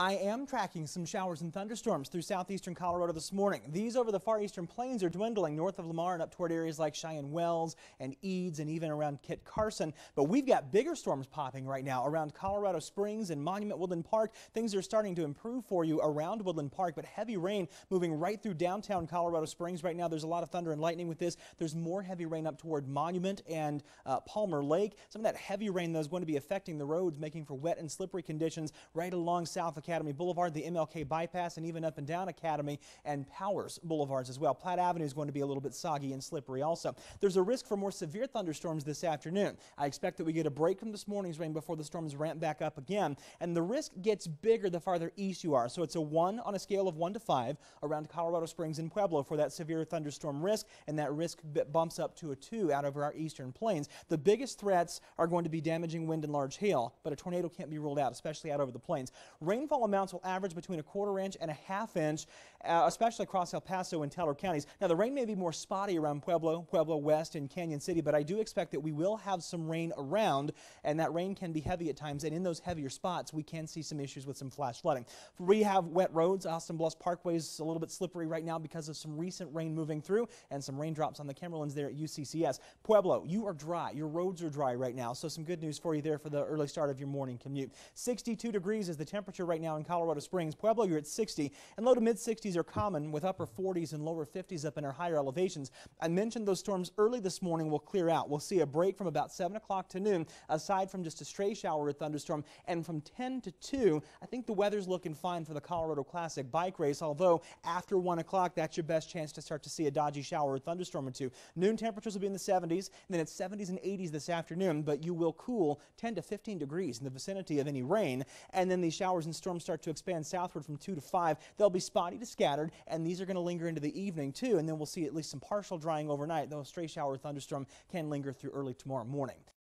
I am tracking some showers and thunderstorms through southeastern Colorado this morning. These over the far eastern plains are dwindling north of Lamar and up toward areas like Cheyenne Wells and Eads and even around Kit Carson. But we've got bigger storms popping right now around Colorado Springs and Monument Woodland Park. Things are starting to improve for you around Woodland Park, but heavy rain moving right through downtown Colorado Springs right now. There's a lot of thunder and lightning with this. There's more heavy rain up toward Monument and uh, Palmer Lake. Some of that heavy rain, though, is going to be affecting the roads, making for wet and slippery conditions right along South Academy Boulevard, the MLK bypass, and even up and down Academy and Powers Boulevards as well. Platte Avenue is going to be a little bit soggy and slippery also. There's a risk for more severe thunderstorms this afternoon. I expect that we get a break from this morning's rain before the storms ramp back up again, and the risk gets bigger the farther east you are. So it's a one on a scale of one to five around Colorado Springs and Pueblo for that severe thunderstorm risk, and that risk bumps up to a two out over our eastern plains. The biggest threats are going to be damaging wind and large hail, but a tornado can't be ruled out, especially out over the plains. Rainfall amounts will average between a quarter inch and a half inch, uh, especially across El Paso and Teller counties. Now, the rain may be more spotty around Pueblo, Pueblo West, and Cañon City, but I do expect that we will have some rain around, and that rain can be heavy at times. And in those heavier spots, we can see some issues with some flash flooding. We have wet roads. Austin Bluffs Parkway is a little bit slippery right now because of some recent rain moving through and some raindrops on the Camerlands there at UCCS. Pueblo, you are dry. Your roads are dry right now, so some good news for you there for the early start of your morning commute. 62 degrees is the temperature right now in Colorado Springs. Pueblo, you're at 60, and low to mid 60s are common with upper 40s and lower 50s up in our higher elevations. I mentioned those storms early this morning will clear out. We'll see a break from about 7 o'clock to noon, aside from just a stray shower or thunderstorm. And from 10 to 2, I think the weather's looking fine for the Colorado Classic bike race, although after 1 o'clock, that's your best chance to start to see a dodgy shower or thunderstorm or two. Noon temperatures will be in the 70s, and then it's 70s and 80s this afternoon, but you will cool 10 to 15 degrees in the vicinity of any rain. And then these showers and storms start to expand southward from 2 to 5. They'll be spotty to scattered, and these are going to linger into the evening too. And then we'll see at least some partial drying overnight, though a stray shower or thunderstorm can linger through early tomorrow morning.